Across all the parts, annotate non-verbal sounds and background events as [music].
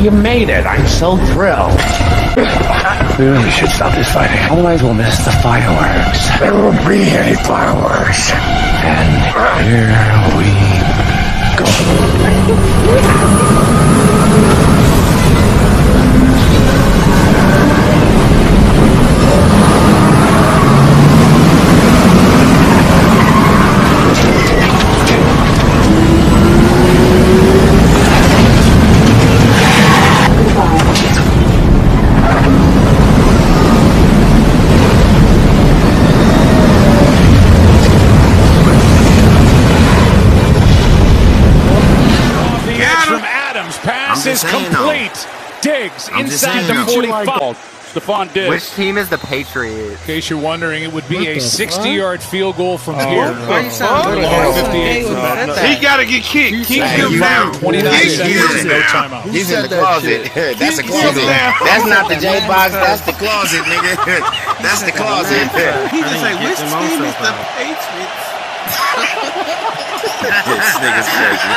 you made it. I'm so thrilled. We really should stop this fighting. Otherwise, we'll miss the fireworks. There won't be any fireworks. And here we The edge from Adams. Pass I'm is just saying, complete. Diggs I'm inside the 45. Stefon Diggs. Which team is the Patriots? In case you're wondering, it would be a 60-yard field goal from oh, here. Why you Oh, good? oh, 58 from okay, that. okay. He gotta get kicked. Kick Hey, him you down. 29 Kick seconds, him no timeout. He's in the that closet. shit? That's the Keep him closet. That's not the J box. That's the closet, nigga. [laughs] That's the closet. He just say, which team is the Patriots? This nigga's crazy.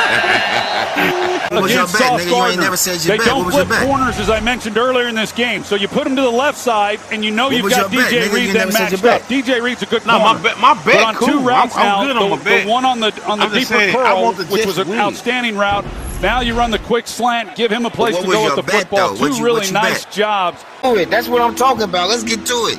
what was Against bet, Sauce nigga? You Gardner. ain't never said They bet. don't What was your flip corners, as I mentioned earlier in this game. So you put them to the left side, and you know What you've got your bet, DJ? Reed You then matched up. DJ Reed's a good No, corner. my bet, my bet But on cool. two routes I'm, now, I'm good on the, my bet. the one on the on the I'm deeper saying, curl, which was an to win. outstanding route. Now you run the quick slant, give him a place to go with the bet, football. though? Two you- really nice bet? jobs. That's what I'm talking about. Let's get to it.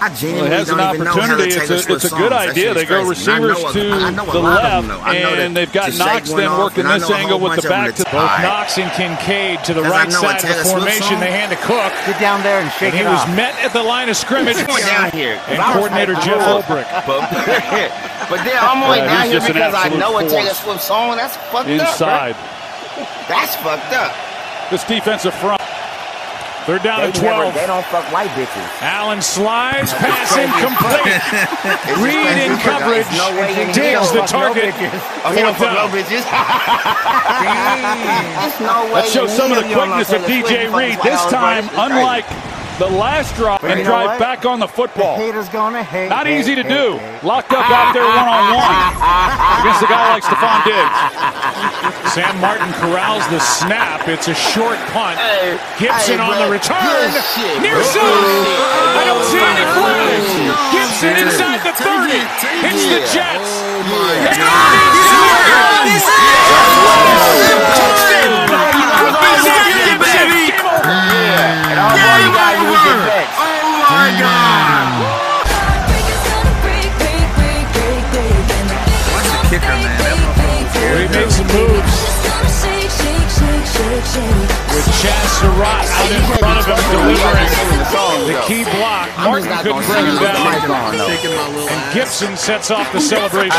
I genuinely has don't an even know It's a, it's a good idea. They go receivers to the left, and they've got Knox then working this angle with the back to both right. Knox and Kincaid to the right side of the formation. They hand to Cook. Get down there and shake and he was met at the line of scrimmage. down here. And coordinator Jim Ulbrich. [laughs] But then I'm only uh, down here because I know a Taylor Swift song. That's fucked up. Inside. That's fucked up. This defensive front. They're down they to 12. Never, they don't fuck white bitches. Allen slides, pass incomplete. [laughs] Reed in coverage. No Diggs the target. No oh, he don't bitches? [laughs] no way Let's show some of the quickness of DJ Reed. This time, unlike the last drop, But and drive back on the The football. haters gonna hate. Not hate, easy to hate, do. hate. Locked up out there one on one against a guy like Stefon Diggs. Sam Martin corrals the snap. It's a short punt. Hey, Gibson hey, on the return. Good shit, Near bro. side. I don't see any flags. Gibson inside the 30. it, Hits the Jets. Oh with Chazz Surratt out in front of him delivering the key block. Martin couldn't bring him down. Mic on, though. shaking my little And. Gibson sets off the celebration.